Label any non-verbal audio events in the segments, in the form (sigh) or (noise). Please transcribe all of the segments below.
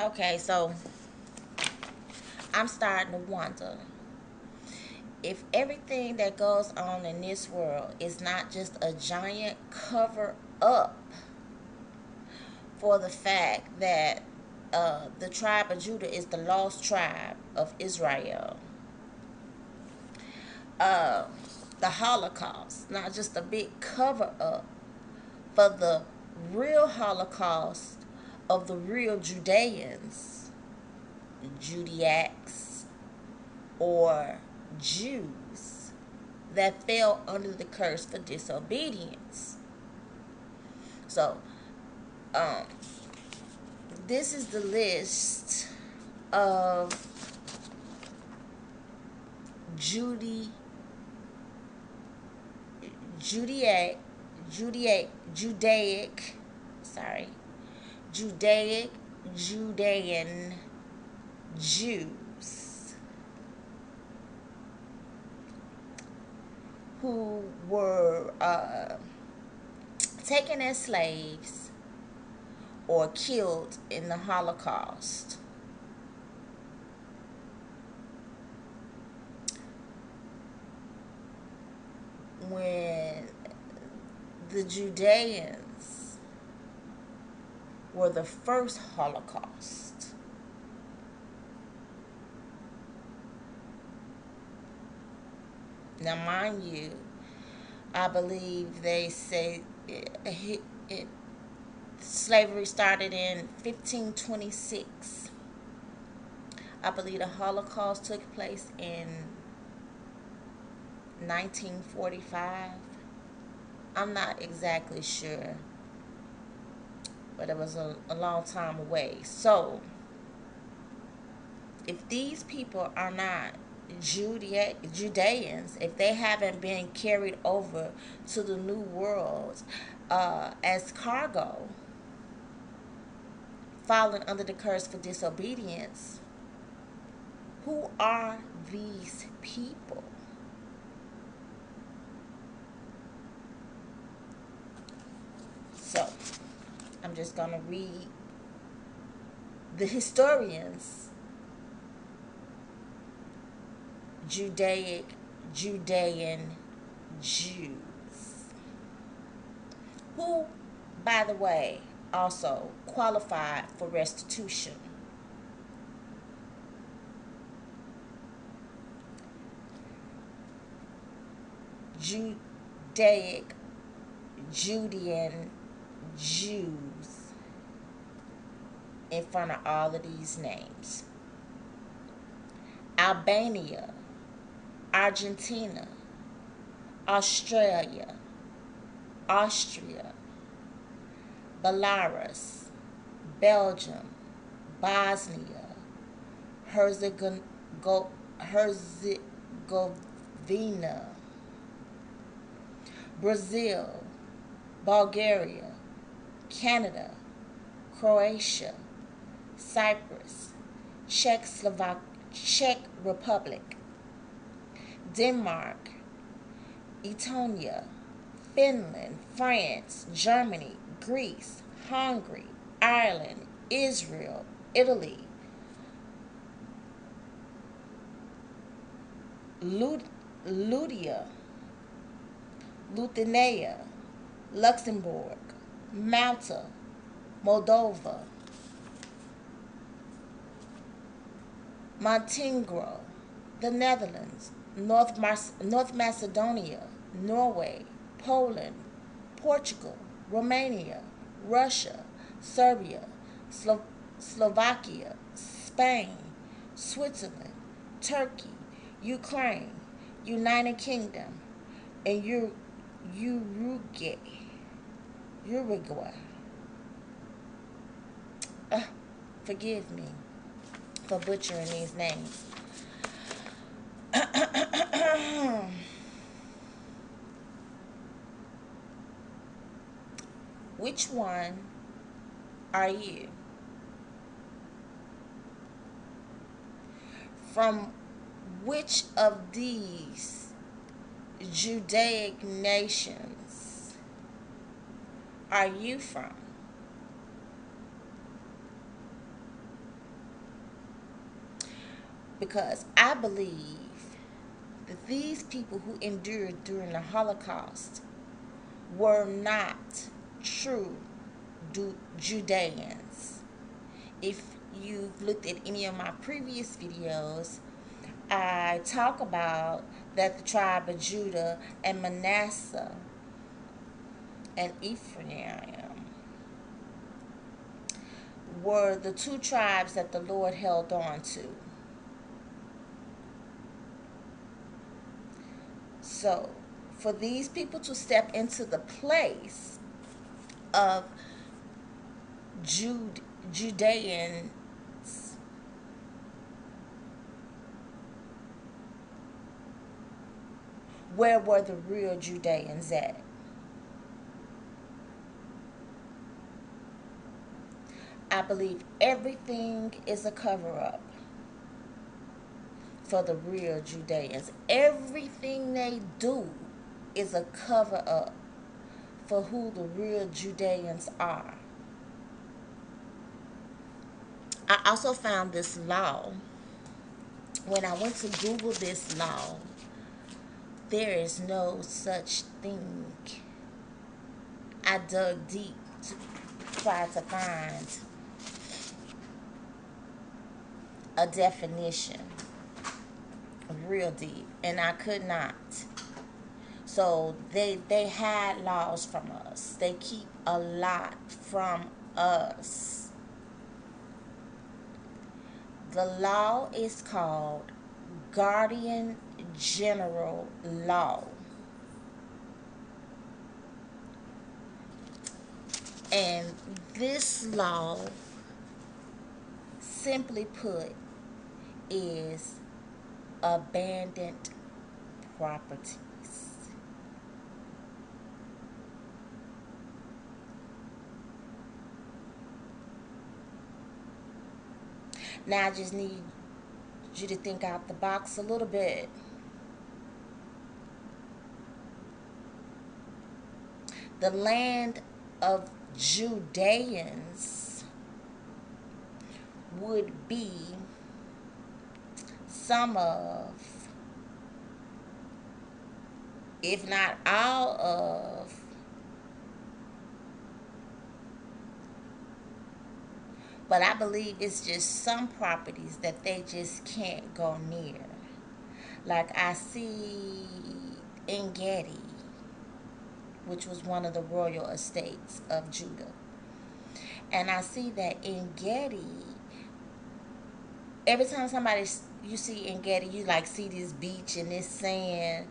Okay, so I'm starting to wonder if everything that goes on in this world is not just a giant cover up for the fact that uh, the tribe of Judah is the lost tribe of Israel. Uh, the Holocaust, not just a big cover up for the real Holocaust of the real Judeans, Judaix, or Jews that fell under the curse for disobedience. So, um, this is the list of Judy, Judaic, Judaic, Judaic, sorry, Judaic, Judean Jews who were uh, taken as slaves or killed in the Holocaust. When the Judeans were the first Holocaust. Now, mind you, I believe they say it, it, slavery started in 1526. I believe the Holocaust took place in 1945. I'm not exactly sure, but it was a, a long time away. So, if these people are not Judea, Judeans, if they haven't been carried over to the new world uh, as cargo, fallen under the curse for disobedience, who are these people? So, I'm just going to read the historians, Judaic, Judean Jews, who, by the way, also qualified for restitution. Judaic, Judean Jews in front of all of these names. Albania, Argentina, Australia, Austria, Belarus, Belgium, Bosnia, Herzegovina, Brazil, Bulgaria, Canada, Croatia, Cyprus, Czech, Slovak, Czech Republic, Denmark, Estonia, Finland, France, Germany, Greece, Hungary, Ireland, Israel, Italy, Lud- Ludia, Lithuania, Luxembourg, Malta, Moldova, Montenegro, the Netherlands, North, North Macedonia, Norway, Poland, Portugal, Romania, Russia, Serbia, Slo- Slovakia, Spain, Switzerland, Turkey, Ukraine, United Kingdom, and Uruguay. Uruguay. Uh, forgive me for butchering these names. (coughs) Which one are you? From which of these Judaic nations are you from? Because I believe that these people who endured during the Holocaust were not true Judeans. If you've looked at any of my previous videos, I talk about that the tribe of Judah and Manasseh and Ephraim were the two tribes that the Lord held on to. So, for these people to step into the place of Jude, where were the real Judeans at? I believe everything is a cover up for the real Judeans. Everything they do is a cover up for who the real Judeans are. I also found this law. When I went to Google this law, there is no such thing. I dug deep to try to find a definition real deep and I could not. So they they had laws from us. They keep a lot from us. The law is called Guardian General Law. And this law, simply put, is abandoned properties. Now I just need you to think out the box a little bit. The land of Judeans would be some of, if not all of, but I believe it's just some properties that they just can't go near. Like I see En Gedi, which was one of the royal estates of Judah. And I see that En Gedi, every time somebody you see En Gedi, you like see this beach and this sand.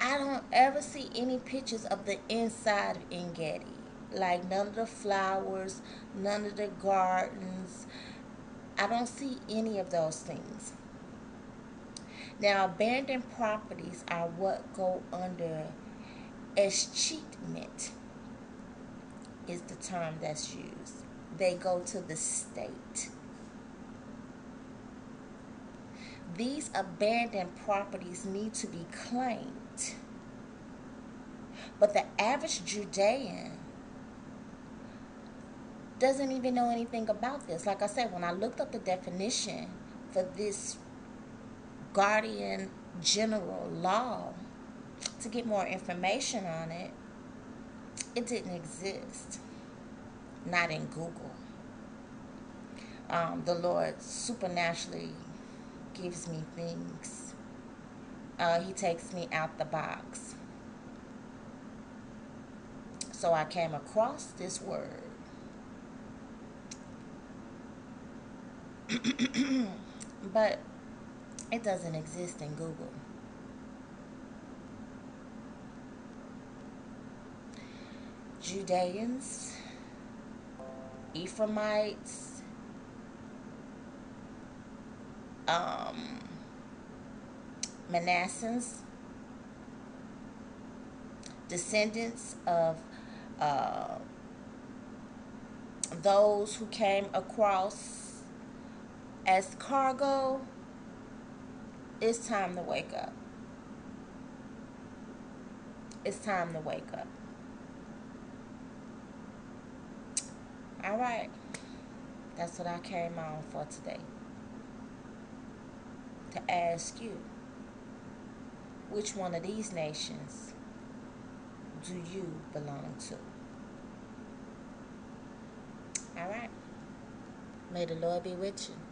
I don't ever see any pictures of the inside of En Gedi. Like none of the flowers, none of the gardens. I don't see any of those things. Now, abandoned properties are what go under escheatment is the term that's used. They go to the state. These abandoned properties need to be claimed. But the average Judean doesn't even know anything about this. Like I said, when I looked up the definition for this guardian general law to get more information on it, it didn't exist. Not in Google. Um, the Lord supernaturally gives me things. Uh, he takes me out the box. So I came across this word. (clears throat) but it doesn't exist in Google. Judeans, Ephraimites, um, descendants of uh, those who came across as cargo, it's time to wake up. It's time to wake up. All right. That's what I came on for today. To ask you which one of these nations do you belong to? All right. May the Lord be with you.